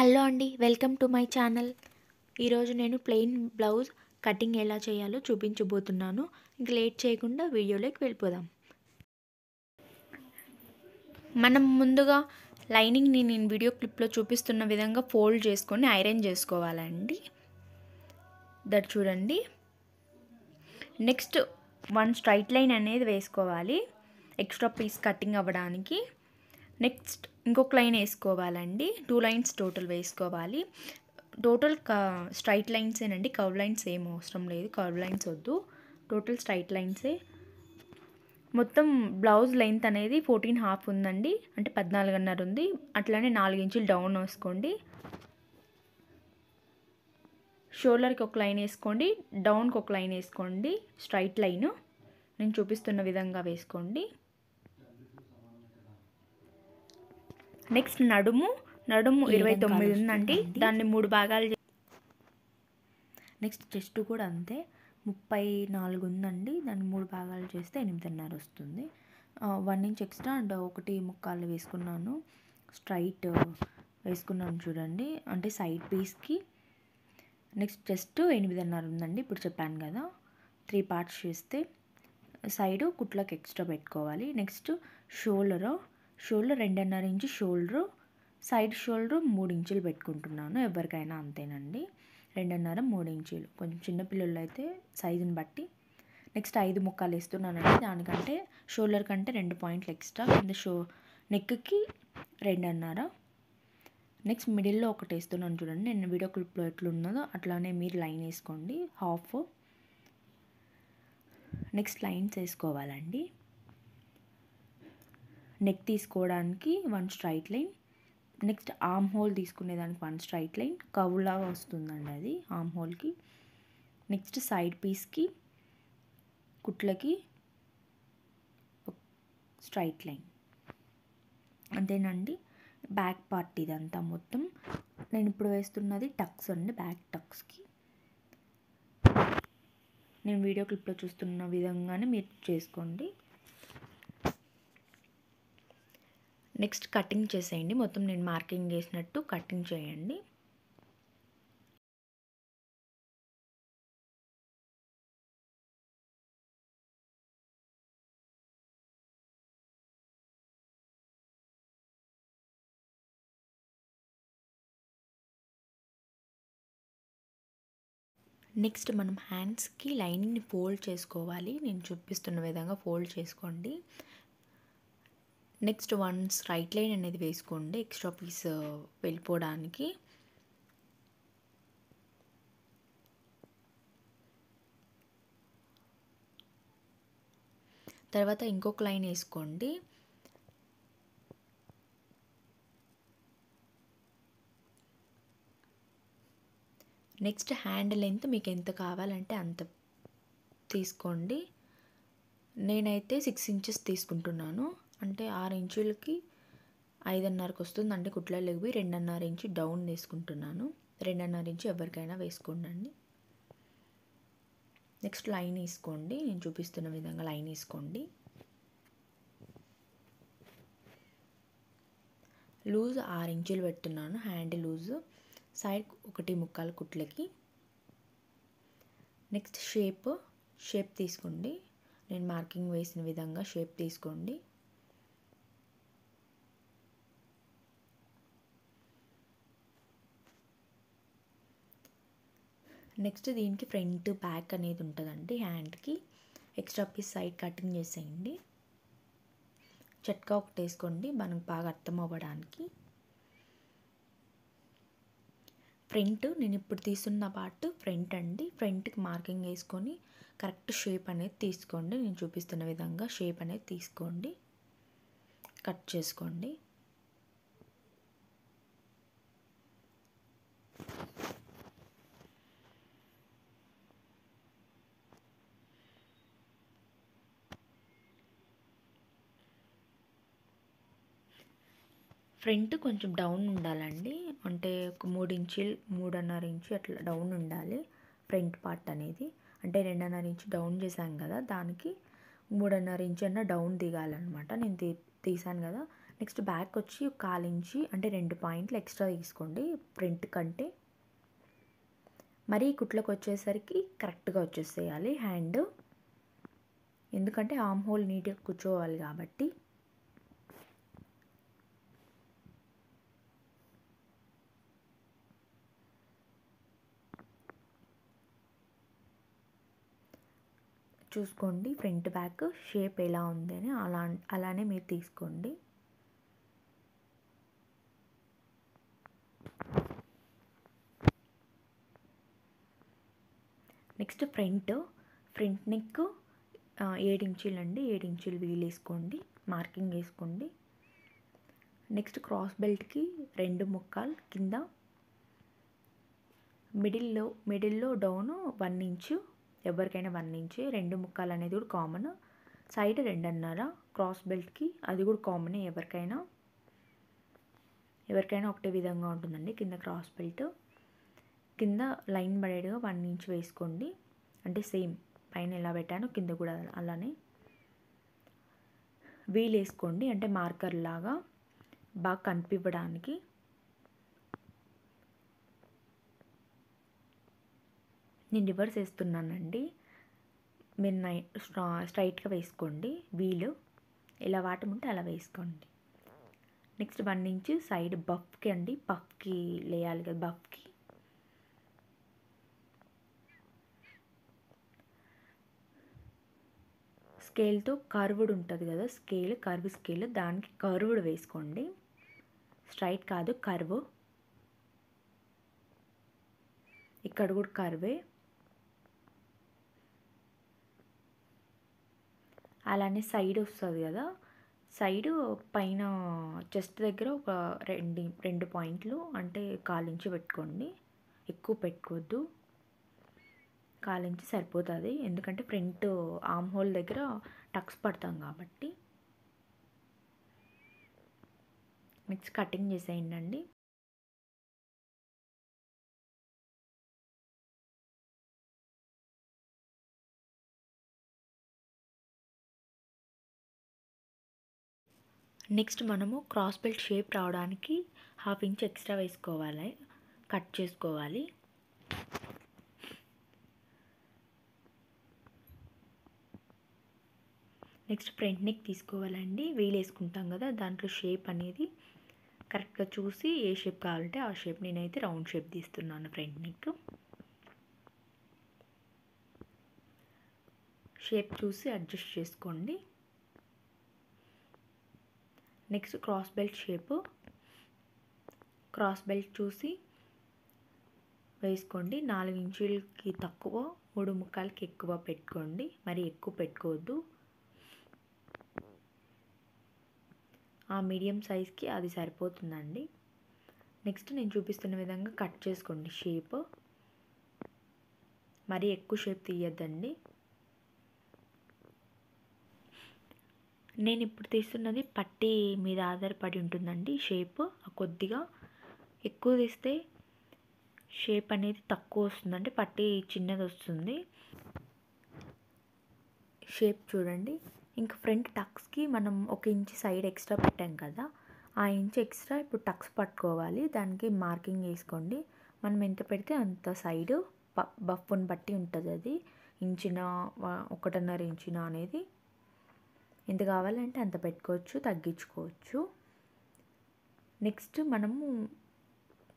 Hello అండి welcome to my channel. ఈరోజు నేను ప్లెయిన్ బ్లౌజ్ కటింగ్ ఎలా చేయాలో చూపించబోతున్నాను. ఇంక లేట్ చేయకుండా వీడియోలోకి వెళ్ళిపోదాం. మనం ముందుగా లైనింగ్ని నేను వీడియో క్లిప్లో చూపిస్తున్న విధంగా ఫోల్డ్ చేసుకొని ఐరన్ చేసుకోవాలండి. దట్ చూడండి. నెక్స్ట్ వన్ స్ట్రైట్ లైన్ అనేది వేసుకోవాలి. ఎక్స్ట్రా పీస్ కటింగ్ అవ్వడానికి. నెక్స్ట్ ఇంకొక లైన్ వేసుకోవాలండి. టూ లైన్స్ టోటల్ వేసుకోవాలి. టోటల్ స్ట్రైట్ లైన్సేనండి. కర్వ్ లైన్స్ ఏం అవసరం లేదు. కర్వ్ లైన్స్ వద్దు. టోటల్ స్ట్రైట్ లైన్సే. మొత్తం బ్లౌజ్ లెంత్ అనేది ఫోర్టీన్ హాఫ్ ఉందండి. అంటే పద్నాలుగున్నర ఉంది. అట్లానే నాలుగు ఇంచులు డౌన్ వేసుకోండి. షోల్డర్కి ఒక లైన్ వేసుకోండి. డౌన్కి ఒక లైన్ వేసుకోండి. Straight line. నేను చూపిస్తున్న విధంగా వేసుకోండి. నెక్స్ట్ నడుము నడుము ఇరవై తొమ్మిది ఉందండి. దాన్ని మూడు భాగాలు నెక్స్ట్ చెస్ట్ కూడా అంతే. ముప్పై నాలుగు ఉందండి. దాన్ని మూడు భాగాలు చేస్తే ఎనిమిదిన్నర వస్తుంది. వన్ ఇంచ్ ఎక్స్ట్రా అండ్ ఒకటి ముక్కాలు వేసుకున్నాను. స్ట్రైట్ వేసుకున్నాను చూడండి. అంటే సైడ్ పీస్కి నెక్స్ట్ చెస్ట్ ఎనిమిదిన్నర ఉందండి. ఇప్పుడు చెప్పాను కదా. త్రీ పార్ట్స్ చేస్తే. సైడు కుట్లకు ఎక్స్ట్రా పెట్టుకోవాలి. నెక్స్ట్ షోల్డరు షోల్డర్ రెండున్నర ఇంచు షోల్డరు సైడ్ షోల్డర్ మూడు ఇంచులు పెట్టుకుంటున్నాను ఎవరికైనా అంతేనండి. రెండున్నర మూడు ఇంచులు. కొంచెం చిన్నపిల్లలు అయితే సైజుని బట్టి నెక్స్ట్ ఐదు ముక్కలు వేస్తున్నానండి. దానికంటే షోల్డర్ కంటే రెండు పాయింట్లు ఎక్స్ట్రా. కింద షో నెక్కి రెండున్నర. నెక్స్ట్ మిడిల్లో ఒకటి వేస్తున్నాను చూడండి. నేను వీడియో క్లిప్లో ఎట్లున్నదో అట్లానే మీరు లైన్ వేసుకోండి. హాఫ్. నెక్స్ట్ లైన్స్ వేసుకోవాలండి. నెక్ తీసుకోవడానికి one straight line next arm hole తీసుకునేదానికి one straight line కవులాగా వస్తుందండి అది ఆమ్ హోల్కి నెక్స్ట్ సైడ్ పీస్కి కుట్లకి స్ట్రైట్ లైన్ అంతేనండి. బ్యాక్ పార్ట్ ఇదంతా మొత్తం. నేను ఇప్పుడు వేస్తున్నది టక్స్ అండి బ్యాక్ టక్స్కి నేను వీడియో క్లిప్లో చూస్తున్న విధంగానే మీరు చేసుకోండి. నెక్స్ట్ కటింగ్ చేసేయండి. మొత్తం నేను మార్కింగ్ చేసినట్టు కటింగ్ చేయండి. నెక్స్ట్ మనం హ్యాండ్స్కి లైనింగ్ని ఫోల్డ్ చేసుకోవాలి. నేను చూపిస్తున్న విధంగా ఫోల్డ్ చేసుకోండి. నెక్స్ట్ వన్స్ రైట్ లైన్ అనేది వేసుకోండి ఎక్స్ట్రా పీస్ వెళ్ళిపోవడానికి. తర్వాత ఇంకొక లైన్ వేసుకోండి. నెక్స్ట్ హ్యాండ్ లెంత్ మీకు ఎంత కావాలంటే అంత తీసుకోండి. నేనైతే సిక్స్ ఇంచెస్ తీసుకుంటున్నాను. అంటే ఆరు ఇంచులకి ఐదున్నరకు వస్తుంది అంటే కుట్లలోకి పోయి రెండున్నర ఇంచు డౌన్ వేసుకుంటున్నాను. రెండున్నర ఇంచు ఎవరికైనా వేసుకోండి నెక్స్ట్ లైన్ వేసుకోండి. నేను చూపిస్తున్న విధంగా లైన్ వేసుకోండి. లూజ్ ఆరు ఇంచులు పెడుతున్నాను. Hand loose. సైడ్ ఒకటి ముక్కాలు కుట్లకి. Next shape. షేప్ తీసుకోండి. నేను మార్కింగ్ వేసిన విధంగా షేప్ తీసుకోండి. నెక్స్ట్ దీనికి ఫ్రంట్ బ్యాక్ అనేది ఉంటుందండి. హ్యాండ్కి ఎక్స్ట్రా పీస్ సైడ్ కటింగ్ చేసేయండి. చట్కా ఒకటి వేసుకోండి. మనకు బాగా అర్థం అవ్వడానికి. ఫ్రంట్ నేను ఇప్పుడు తీస్తున్న పార్ట్ ఫ్రంట్ అండి. ఫ్రంట్కి మార్కింగ్ వేసుకొని కరెక్ట్ షేప్ అనేది తీసుకోండి. నేను చూపిస్తున్న విధంగా షేప్ అనేది తీసుకోండి. కట్ చేసుకోండి. ఫ్రంట్ కొంచెం డౌన్ ఉండాలండి. అంటే ఒక మూడు ఇంచులు మూడున్నర ఇంచు అట్లా డౌన్ ఉండాలి ఫ్రంట్ పార్ట్ అనేది. అంటే రెండున్నర ఇంచు డౌన్ చేశాం కదా దానికి మూడున్నర ఇంచు అన్న డౌన్ దిగాలన్నమాట. నేను తీ తీసాను కదా. నెక్స్ట్ బ్యాక్ వచ్చి ఒక కాలించి అంటే రెండు పాయింట్లు ఎక్స్ట్రా తీసుకోండి ప్రింట్ కంటే. మరి కుట్లకు వచ్చేసరికి కరెక్ట్గా వచ్చేసేయాలి హ్యాండ్. ఎందుకంటే ఆమ్ హోల్ నీట్గా కూర్చోవాలి కాబట్టి. చూసుకోండి. ఫ్రంట్ బ్యాక్ షేప్ ఎలా ఉందని అలా అలానే మీరు తీసుకోండి. నెక్స్ట్ ఫ్రంట్ ఫ్రంట్ నెక్ ఏడు ఇంచులు అండి. ఏడు ఇంచులు వీలు వేసుకోండి. మార్కింగ్ వేసుకోండి. నెక్స్ట్ క్రాస్ బెల్ట్కి రెండు ముక్కాలు కింద మిడిల్లో మిడిల్లో డౌన్ వన్ ఇంచు ఎవరికైనా వన్ ఇంచ్ రెండు ముక్కాలు అనేది కూడా కామన్ సైడ్ రెండున్నర క్రాస్ బెల్ట్కి అది కూడా కామన్ ఎవరికైనా. ఎవరికైనా ఒకటే విధంగా ఉంటుందండి కింద క్రాస్ బెల్ట్ కింద లైన్ పడేట్టుగా వన్ ఇంచ్ వేసుకోండి. అంటే సేమ్ పైన ఎలా పెట్టానో కింద కూడా అలానే. వీల్ వేసుకోండి అంటే మార్కర్ లాగా బాగా కనిపించడానికి నేను రివర్స్ వేస్తున్నానండి. మీరు నై స్ట్రైట్గా వేసుకోండి. వీలు. ఇలా వాటముంటే అలా వేసుకోండి. నెక్స్ట్ వన్ ఇంచ్ సైడ్ బఫ్కి అండి. పఫ్కి లేయాలి కదా బఫ్కి. స్కేల్తో కర్వ్డ్ ఉంటుంది కదా స్కేల్ కర్వ్ స్కేల్ దానికి కర్వ్డ్ వేసుకోండి. స్ట్రైట్ కాదు కర్వ్. ఇక్కడ కూడా కర్వే. అలానే సైడ్ వస్తుంది కదా. సైడ్ పైన చెస్ట్ దగ్గర ఒక రెండు రెండు పాయింట్లు అంటే కాలించి పెట్టుకోండి. ఎక్కువ పెట్టుకోవద్దు. కాలించి సరిపోతుంది. ఎందుకంటే ఫ్రంట్ ఆమ్ హోల్ దగ్గర టక్స్ పడతాం కాబట్టి. నెక్స్ట్ కటింగ్ చేసేయండి నెక్స్ట్ మనము క్రాస్ బెల్ట్ షేప్ రావడానికి హాఫ్ ఇంచ్ ఎక్స్ట్రా వేసుకోవాలి. కట్ చేసుకోవాలి. నెక్స్ట్ ఫ్రంట్ నెక్ తీసుకోవాలండి. వీలు వేసుకుంటాం కదా దాంట్లో షేప్ అనేది కరెక్ట్గా చూసి ఏ షేప్ కావాలంటే ఆ షేప్ నేనైతే రౌండ్ షేప్ తీస్తున్నాను ఫ్రంట్ నెక్. షేప్ చూసి అడ్జస్ట్ చేసుకోండి. Next cross belt shape. Cross belt చూసి వేసుకోండి. నాలుగు ఇంచులకి తక్కువ మూడు ముక్కలకి ఎక్కువ పెట్టుకోండి. మరి ఎక్కువ పెట్టుకోవద్దు. ఆ మీడియం సైజ్కి అది సరిపోతుందండి. నెక్స్ట్ నేను చూపిస్తున్న విధంగా కట్ చేసుకోండి షేప్. మరి ఎక్కువ షేప్ తీయద్దండి. నేను ఇప్పుడు తీస్తున్నది పట్టి మీద ఆధారపడి ఉంటుందండి షేప్. కొద్దిగా ఎక్కువ తీస్తే షేప్ అనేది తక్కువ వస్తుందండి పట్టి చిన్నది వస్తుంది. షేప్ చూడండి. ఇంకా ఫ్రంట్ టక్స్కి మనం ఒక ఇంచ్ సైడ్ ఎక్స్ట్రా పెట్టాం కదా ఆ ఇంచ్ ఎక్స్ట్రా ఇప్పుడు టక్స్ పట్టుకోవాలి. దానికి మార్కింగ్ వేసుకోండి. మనం ఎంత పెడితే అంత సైడ్ బఫ్ఫుని బట్టి ఉంటుంది అది ఇంచిన ఒకటిన్నర ఇంచిన అనేది ఎంత కావాలంటే అంత పెట్టుకోవచ్చు తగ్గించుకోవచ్చు. నెక్స్ట్ మనము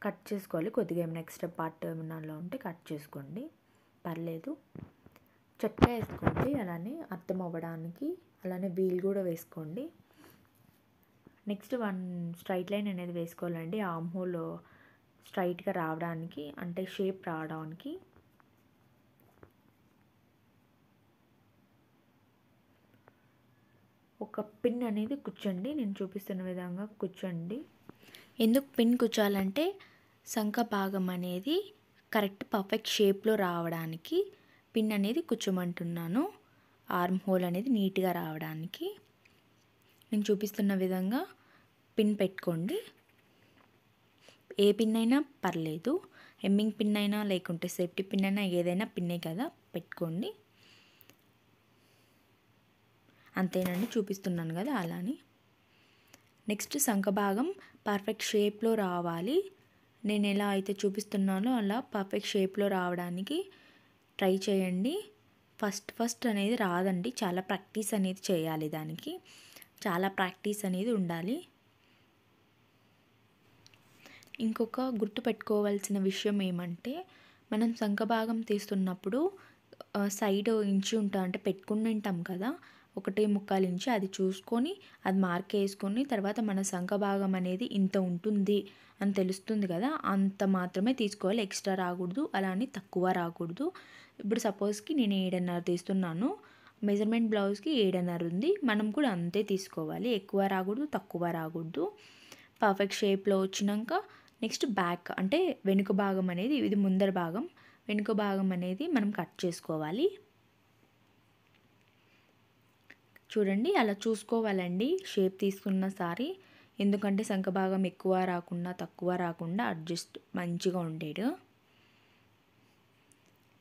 కట్ చేసుకోవాలి. కొద్దిగా ఏమైనా ఎక్స్ట్రా పార్ట్ ఏమైనా ఉంటే కట్ చేసుకోండి. పర్లేదు. చట్కా వేసుకోండి. అలానే అర్థం అవ్వడానికి అలానే వీల్ కూడా వేసుకోండి. నెక్స్ట్ వన్ స్ట్రైట్ లైన్ అనేది వేసుకోవాలండి. ఆమ్ హోల్ స్ట్రైట్గా రావడానికి అంటే షేప్ రావడానికి. ఒక పిన్ అనేది కూర్చోండి. నేను చూపిస్తున్న విధంగా కూర్చోండి. ఎందుకు పిన్ కూర్చోాలంటే శంఖ భాగం అనేది కరెక్ట్ పర్ఫెక్ట్ షేప్లో రావడానికి పిన్ అనేది కూర్చోమంటున్నాను. ఆర్మ్ హోల్ అనేది నీట్గా రావడానికి. నేను చూపిస్తున్న విధంగా పిన్ పెట్టుకోండి. ఏ పిన్ అయినా పర్లేదు. హెమ్మింగ్ పిన్ అయినా లేకుంటే సేఫ్టీ పిన్ అయినా ఏదైనా పిన్నే కదా పెట్టుకోండి. అంతేనండి చూపిస్తున్నాను కదా అలానే. నెక్స్ట్ సంఖ భాగం పర్ఫెక్ట్ షేప్లో రావాలి. నేను ఎలా అయితే చూపిస్తున్నానో అలా పర్ఫెక్ట్ షేప్లో రావడానికి ట్రై చేయండి. ఫస్ట్ ఫస్ట్ అనేది రాదండి. చాలా ప్రాక్టీస్ అనేది చేయాలి దానికి. చాలా ప్రాక్టీస్ అనేది ఉండాలి. ఇంకొక గుర్తు పెట్టుకోవాల్సిన విషయం ఏమంటే మనం సంఖభాగం తీస్తున్నప్పుడు సైడ్ ఇంచి ఉంటా అంటే పెట్టుకుని ఉంటాం కదా ఒకటి ముక్కాలు ఇంచి అది చూసుకొని అది మార్క్ వేసుకొని తర్వాత మన శంఖభాగం అనేది ఇంత ఉంటుంది అని తెలుస్తుంది కదా అంత మాత్రమే తీసుకోవాలి. ఎక్స్ట్రా రాకూడదు అలానే తక్కువ రాకూడదు. ఇప్పుడు సపోజ్కి నేను ఏడన్నర తీస్తున్నాను మెజర్మెంట్ బ్లౌజ్కి ఏడన్నర ఉంది మనం కూడా అంతే తీసుకోవాలి. ఎక్కువ రాకూడదు తక్కువ రాకూడదు. పర్ఫెక్ట్ షేప్లో వచ్చినాక నెక్స్ట్ బ్యాక్ అంటే వెనుక భాగం అనేది ఇది ముందర భాగం వెనుక భాగం అనేది మనం కట్ చేసుకోవాలి. చూడండి అలా చూసుకోవాలండి. షేప్ తీసుకున్న సారి. ఎందుకంటే శంఖ భాగం ఎక్కువ రాకుండా తక్కువ రాకుండా అడ్జస్ట్ మంచిగా ఉండేడు.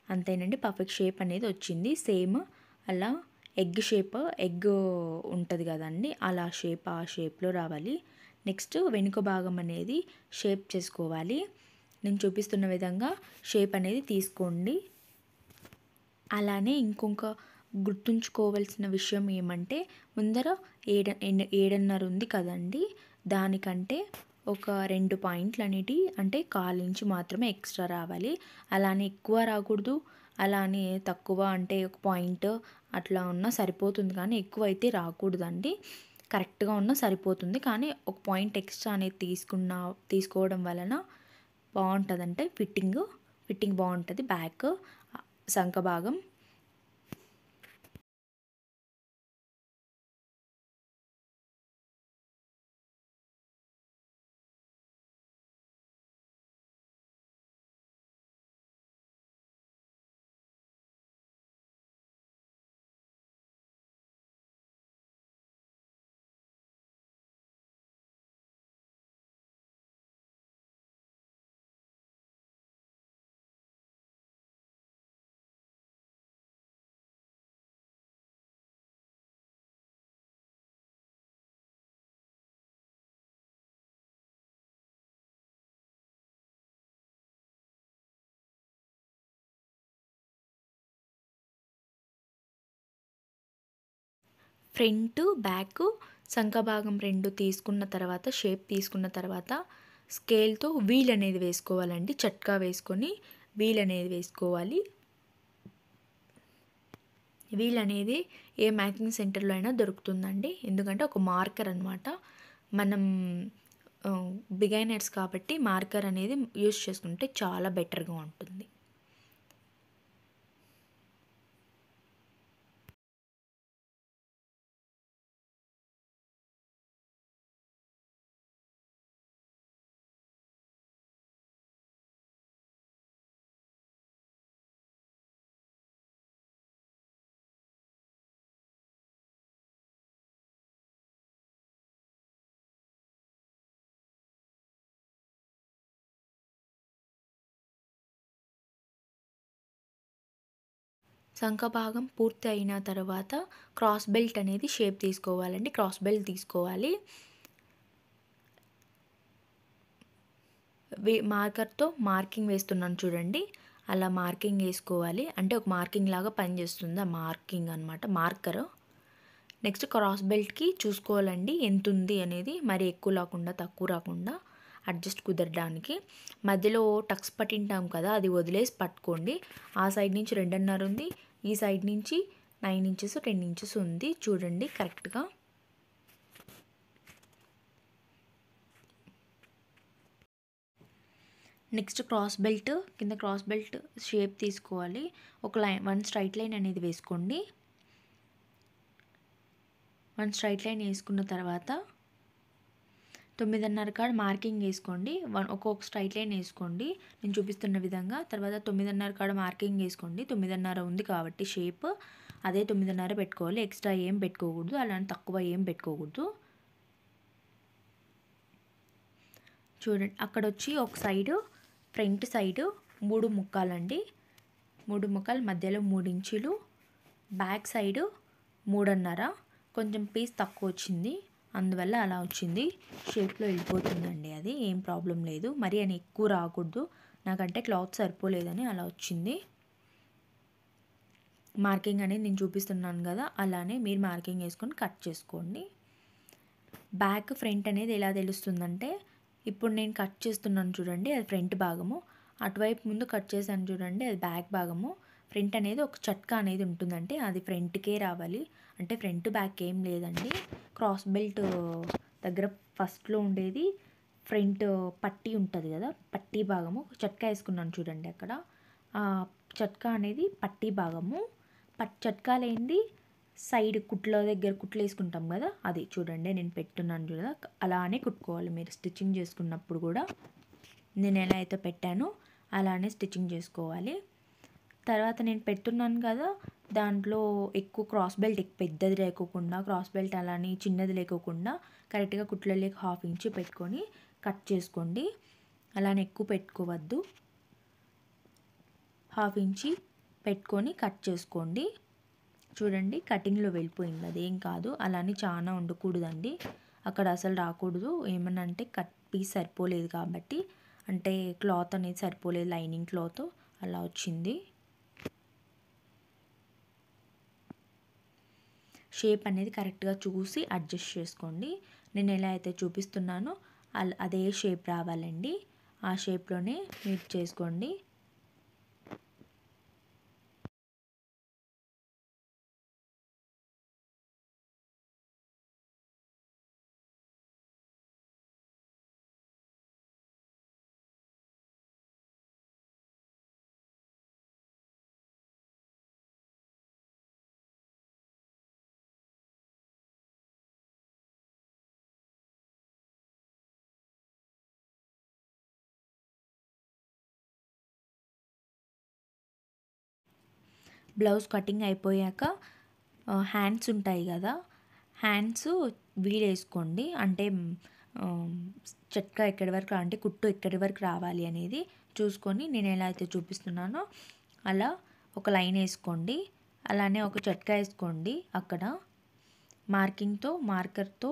అంతేనండి పర్ఫెక్ట్ షేప్ అనేది వచ్చింది. సేమ్ అలా ఎగ్ షేప్ ఎగ్ ఉంటుంది కదండి అలా షేప్ ఆ షేప్లో రావాలి. నెక్స్ట్ వెనుక భాగం అనేది షేప్ చేసుకోవాలి. నేను చూపిస్తున్న విధంగా షేప్ అనేది తీసుకోండి. అలానే ఇంకొక గుర్తుంచుకోవాల్సిన విషయం ఏమంటే ముందర ఏడ ఏడన్నర ఉంది కదండి. దానికంటే ఒక రెండు పాయింట్లు అనేటి అంటే కాలించి మాత్రమే ఎక్స్ట్రా రావాలి. అలానే ఎక్కువ రాకూడదు. అలానే తక్కువ అంటే ఒక పాయింట్ అట్లా ఉన్నా సరిపోతుంది కానీ ఎక్కువ అయితే రాకూడదండి. కరెక్ట్గా ఉన్నా సరిపోతుంది. కానీ ఒక పాయింట్ ఎక్స్ట్రా అనేది తీసుకున్న తీసుకోవడం వలన బాగుంటుందంటే ఫిట్టింగ్. ఫిట్టింగ్ బాగుంటుంది. బ్యాక్ సంఖ భాగం ఫ్రంట్ బ్యాక్ సంఖభాగం రెండు తీసుకున్న తర్వాత షేప్ తీసుకున్న తర్వాత స్కేల్తో వీల్ అనేది వేసుకోవాలండి. చట్కా వేసుకొని వీల్ అనేది వేసుకోవాలి. వీల్ అనేది ఏ మ్యాకింగ్ సెంటర్లో అయినా దొరుకుతుందండి. ఎందుకంటే ఒక మార్కర్ అనమాట మనం బిగైనర్స్ కాబట్టి మార్కర్ అనేది యూస్ చేసుకుంటే చాలా బెటర్గా ఉంటుంది. శంఖ భాగం పూర్తి అయిన తర్వాత క్రాస్ బెల్ట్ అనేది షేప్ తీసుకోవాలండి. క్రాస్ బెల్ట్ తీసుకోవాలి. వే మార్కర్తో మార్కింగ్ వేస్తున్నాను చూడండి. అలా మార్కింగ్ వేసుకోవాలి. అంటే ఒక మార్కింగ్ లాగా పనిచేస్తుంది ఆ మార్కింగ్ అనమాట మార్కర్. నెక్స్ట్ క్రాస్ బెల్ట్కి చూసుకోవాలండి. ఎంత ఉంది అనేది మరి ఎక్కువ రాకుండా తక్కువ రాకుండా అడ్జస్ట్ కుదరడానికి. మధ్యలో టక్స్ పట్టింటాం కదా అది వదిలేసి పట్టుకోండి. ఆ సైడ్ నుంచి రెండున్నర ఉంది. ఈ సైడ్ నుంచి నైన్ ఇంచెస్ టెన్ ఇంచెస్ ఉంది. చూడండి కరెక్ట్గా. నెక్స్ట్ క్రాస్ బెల్ట్ కింద క్రాస్ బెల్ట్ షేప్ తీసుకోవాలి. ఒక లైన్ వన్ స్ట్రైట్ లైన్ అనేది వేసుకోండి. వన్ స్ట్రైట్ లైన్ వేసుకున్న తర్వాత తొమ్మిదిన్నర కాడ మార్కింగ్ వేసుకోండి. వన్ ఒక్కొక్క స్ట్రైట్ లైన్ వేసుకోండి. నేను చూపిస్తున్న విధంగా తర్వాత తొమ్మిదిన్నర కాడ మార్కింగ్ వేసుకోండి. తొమ్మిదిన్నర ఉంది కాబట్టి షేప్. అదే తొమ్మిదిన్నర పెట్టుకోవాలి. ఎక్స్ట్రా ఏం పెట్టుకోకూడదు. అలాంటి తక్కువ ఏం పెట్టుకోకూడదు. చూడండి అక్కడ వచ్చి ఒక సైడు ఫ్రంట్ సైడు మూడు ముక్కాలండి. మూడు ముక్కలు మధ్యలో మూడు ఇంచులు బ్యాక్ సైడు మూడున్నర. కొంచెం పీస్ తక్కువ వచ్చింది. అందువల్ల అలా వచ్చింది. షేప్లో వెళ్ళిపోతుందండి అది. ఏం ప్రాబ్లం లేదు. మరి అని ఎక్కువ రాకూడదు. నాకంటే క్లాత్ సరిపోలేదని అలా వచ్చింది. మార్కింగ్ అనేది నేను చూపిస్తున్నాను కదా అలానే మీరు మార్కింగ్ వేసుకొని కట్ చేసుకోండి. బ్యాక్ ఫ్రంట్ అనేది ఎలా తెలుస్తుందంటే ఇప్పుడు నేను కట్ చేస్తున్నాను చూడండి అది ఫ్రంట్ భాగము. అటువైపు ముందు కట్ చేశాను చూడండి అది బ్యాక్ భాగము. ఫ్రంట్ అనేది ఒక చట్కా అనేది ఉంటుందంటే అది ఫ్రంట్కే రావాలి. అంటే ఫ్రంట్ బ్యాక్ ఏం లేదండి. క్రాస్ బెల్ట్ దగ్గర ఫస్ట్లో ఉండేది. ఫ్రంట్ పట్టీ ఉంటుంది కదా పట్టీ భాగము. చట్కా వేసుకున్నాను చూడండి అక్కడ. చట్కా అనేది పట్టీ భాగము. పట్ చట్కా లేనిది సైడ్ కుట్ల దగ్గర కుట్లు వేసుకుంటాం కదా అది చూడండి నేను పెట్టున్నాను చూడ అలానే కుట్టుకోవాలి మీరు స్టిచ్చింగ్ చేసుకున్నప్పుడు కూడా. నేను ఎలా అయితే పెట్టానో అలానే స్టిచ్చింగ్ చేసుకోవాలి. తర్వాత నేను పెడుతున్నాను కదా దాంట్లో ఎక్కువ క్రాస్ బెల్ట్ ఎక్కువ పెద్దది లేకోకుండా క్రాస్ బెల్ట్ అలానే చిన్నది లేకోకుండా కరెక్ట్గా కుట్లలోకి హాఫ్ ఇంచ్ పెట్టుకొని కట్ చేసుకోండి. అలానే ఎక్కువ పెట్టుకోవద్దు. హాఫ్ ఇంచి పెట్టుకొని కట్ చేసుకోండి. చూడండి కటింగ్లో వెళ్ళిపోయింది. అదేం కాదు అలానే చాలా ఉండకూడదండి. అక్కడ అసలు రాకూడదు. ఏమన్నా అంటే కట్ పీస్ సరిపోలేదు కాబట్టి అంటే క్లాత్ అనేది సరిపోలేదు లైనింగ్ క్లాత్ అలా వచ్చింది. షేప్ అనేది కరెక్ట్గా చూసి అడ్జస్ట్ చేసుకోండి. నేను ఎలా అయితే చూపిస్తున్నానో అదే షేప్ రావాలండి. ఆ షేప్లోనే మీరు చేసుకోండి. బ్లౌజ్ కటింగ్ అయిపోయాక హ్యాండ్స్ ఉంటాయి కదా హ్యాండ్స్ వీడేసుకోండి అంటే చట్కా ఎక్కడి వరకు అంటే కుట్టు ఎక్కడి వరకు రావాలి అనేది చూసుకొని నేను ఎలా అయితే చూపిస్తున్నానో అలా ఒక లైన్ వేసుకోండి. అలానే ఒక చట్కా వేసుకోండి అక్కడ. మార్కింగ్తో మార్కర్తో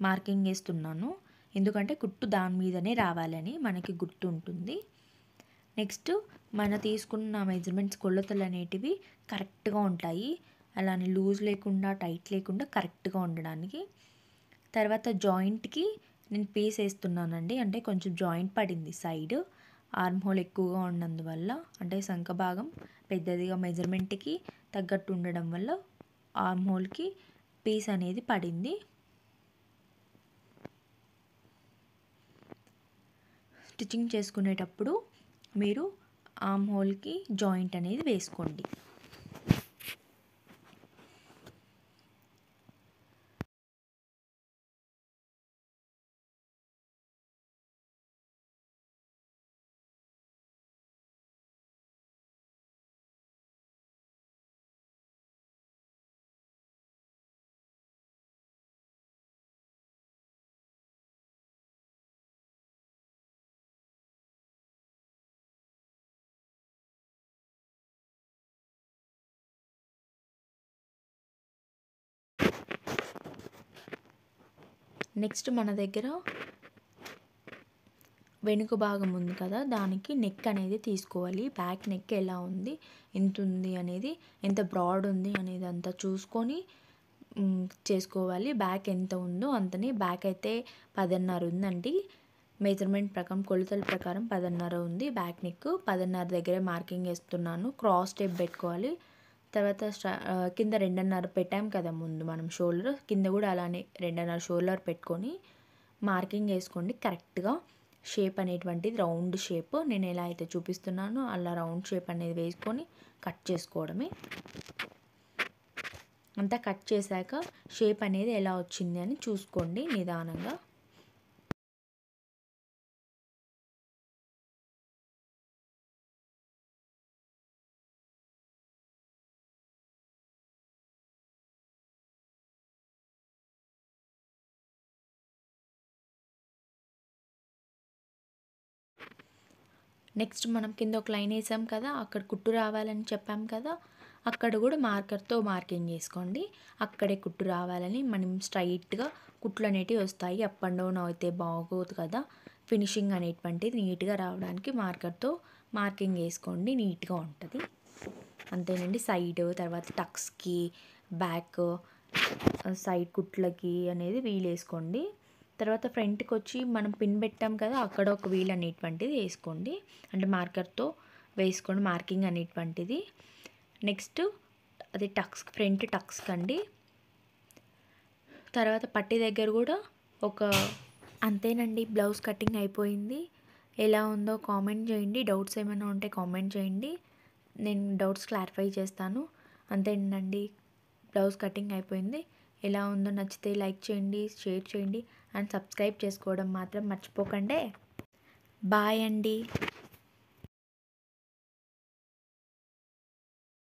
మార్కింగ్ వేస్తున్నాను. ఎందుకంటే కుట్టు దాని మీదనే రావాలని మనకి గుర్తు ఉంటుంది నెక్స్ట్ మన తీసుకున్న మెజర్మెంట్స్ కొలతలు అనేటివి కరెక్ట్గా ఉంటాయి. అలానే లూజ్ లేకుండా టైట్ లేకుండా కరెక్ట్గా ఉండడానికి. తర్వాత జాయింట్కి నేను పీస్ వేస్తున్నానండి. అంటే కొంచెం జాయింట్ పడింది సైడ్ ఆర్మ్ హోల్ ఎక్కువగా ఉన్నందువల్ల అంటే శంఖ భాగం పెద్దదిగా మెజర్మెంట్కి తగ్గట్టు ఉండడం వల్ల ఆర్మ్ హోల్కి పీస్ అనేది పడింది. స్టిచ్చింగ్ చేసుకునేటప్పుడు మీరు ఆమ్ హోల్కి జాయింట్ అనేది వేసుకోండి. నెక్స్ట్ మన దగ్గర వెనుక భాగం ఉంది కదా దానికి నెక్ అనేది తీసుకోవాలి. బ్యాక్ నెక్ ఎలా ఉంది ఎంత ఉంది అనేది ఎంత బ్రాడ్ ఉంది అనేది అంతా చూసుకొని చేసుకోవాలి. బ్యాక్ ఎంత ఉందో అంతనే బ్యాక్ అయితే పదన్నర ఉందండి. మెజర్మెంట్ ప్రకారం కొలతల ప్రకారం పదన్నర ఉంది. బ్యాక్ నెక్ పదిన్నర దగ్గరే మార్కింగ్ వేస్తున్నాను. క్రాస్ టేప్ పెట్టుకోవాలి. తర్వాత స్టా- కింద రెండున్నర పెట్టాం కదా ముందు మనం షోల్డర్. కింద కూడా అలానే రెండున్నర షోల్డర్ పెట్టుకొని మార్కింగ్ వేసుకోండి కరెక్ట్గా షేప్ అనేటువంటిది రౌండ్ షేప్. నేను ఎలా అయితే చూపిస్తున్నానో అలా రౌండ్ షేప్ అనేది వేసుకొని కట్ చేసుకోవడమే. అంతా కట్ చేశాక షేప్ అనేది ఎలా వచ్చింది అని చూసుకోండి నిదానంగా. నెక్స్ట్ మనం కింద ఒక లైన్ వేసాం కదా అక్కడ కుట్టు రావాలని చెప్పాం కదా అక్కడ కూడా మార్కర్తో మార్కింగ్ చేసుకోండి. అక్కడే కుట్టు రావాలని మనం స్ట్రైట్గా కుట్లు అనేటివి వస్తాయి. అప్ అండ్ డౌన్ అయితే బాగోదు కదా. ఫినిషింగ్ అనేటువంటిది నీట్గా రావడానికి మార్కర్తో మార్కింగ్ వేసుకోండి నీట్గా ఉంటుంది. అంతేనండి. సైడ్ తర్వాత టక్స్కి బ్యాక్ సైడ్ కుట్లకి అనేది వీలు వేసుకోండి తర్వాత ఫ్రంట్కి వచ్చి మనం పిన్ పెట్టాం కదా అక్కడ ఒక వీల్ అనేటువంటిది వేసుకోండి. అంటే మార్కర్తో వేసుకోండి మార్కింగ్ అనేటువంటిది. నెక్స్ట్ అది టక్స్ ఫ్రంట్ టక్స్ కండి. తర్వాత పట్టి దగ్గర కూడా ఒక అంతేనండి బ్లౌజ్ కటింగ్ అయిపోయింది. ఎలా ఉందో కామెంట్ చేయండి. డౌట్స్ ఏమైనా ఉంటే కామెంట్ చేయండి. నేను డౌట్స్ క్లారిఫై చేస్తాను. అంతేనండి బ్లౌజ్ కటింగ్ అయిపోయింది. ఎలా ఉందో నచ్చితే లైక్ చేయండి షేర్ చేయండి అండ్ సబ్స్క్రైబ్ చేసుకోవడం మాత్రం మర్చిపోకండి. బాయ్ అండి.